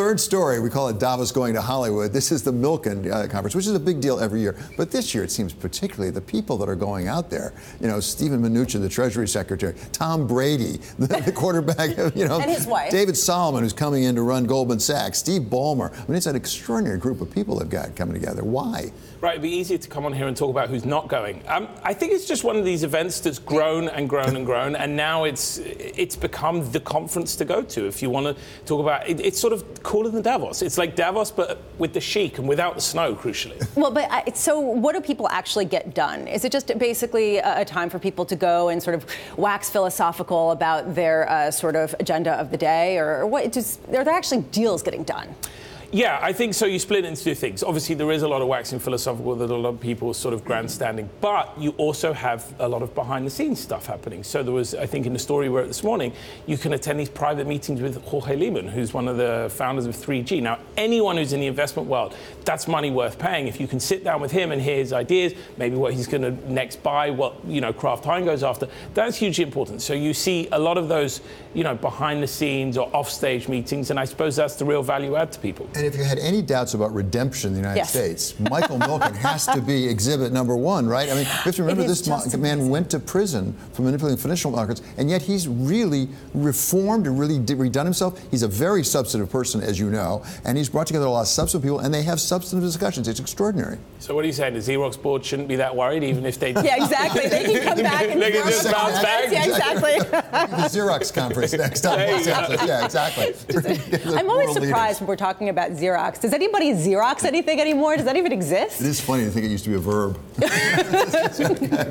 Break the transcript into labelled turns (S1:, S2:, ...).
S1: third story, we call it Davos going to Hollywood. This is the Milken uh, conference, which is a big deal every year. But this year, it seems particularly the people that are going out there. You know, Steven Mnuchin, the Treasury Secretary, Tom Brady, the, the quarterback, you know,
S2: and his wife.
S1: David Solomon, who's coming in to run Goldman Sachs, Steve Ballmer. I mean, it's an extraordinary group of people they've got coming together. Why?
S3: Right, it'd be easier to come on here and talk about who's not going. Um, I think it's just one of these events that's grown and grown and grown, and now it's it's become the conference to go to. If you want to talk about it, it's sort of cooler than Davos. It's like Davos, but with the chic and without the snow, crucially.
S2: Well, but I, so what do people actually get done? Is it just basically a, a time for people to go and sort of wax philosophical about their uh, sort of agenda of the day, or, or what? Just are there actually deals getting done?
S3: Yeah, I think so. You split it into two things. Obviously, there is a lot of waxing philosophical that a lot of people are sort of grandstanding, but you also have a lot of behind the scenes stuff happening. So there was, I think, in the story we wrote this morning, you can attend these private meetings with Jorge Lemann, who's one of the founders of 3G. Now, anyone who's in the investment world, that's money worth paying. If you can sit down with him and hear his ideas, maybe what he's going to next buy, what you know Kraft Heinz goes after, that's hugely important. So you see a lot of those, you know, behind the scenes or offstage meetings, and I suppose that's the real value add to people.
S1: And if you had any doubts about redemption in the United
S2: Yes.
S1: States, Michael Milken has to be exhibit number one, right? I mean, if you have to remember this man
S2: amazing.
S1: went to prison for manipulating financial markets, and yet he's really reformed and really did, redone himself. He's a very substantive person, as you know, and he's brought together a lot of substantive people, and they have substantive discussions. It's extraordinary.
S3: So what are you saying? The Xerox board shouldn't be that worried, even if they.
S2: Yeah, exactly. They can come back and
S3: They can just bounce back.
S2: Yeah, exactly.
S1: The Xerox conference next time.
S3: There you.
S1: Yeah, exactly.
S2: Uh, I'm always
S1: World leaders.
S2: surprised when we're talking about Xerox. Does anybody Xerox anything anymore? Does that even exist?
S1: It is funny to think it used to be a verb.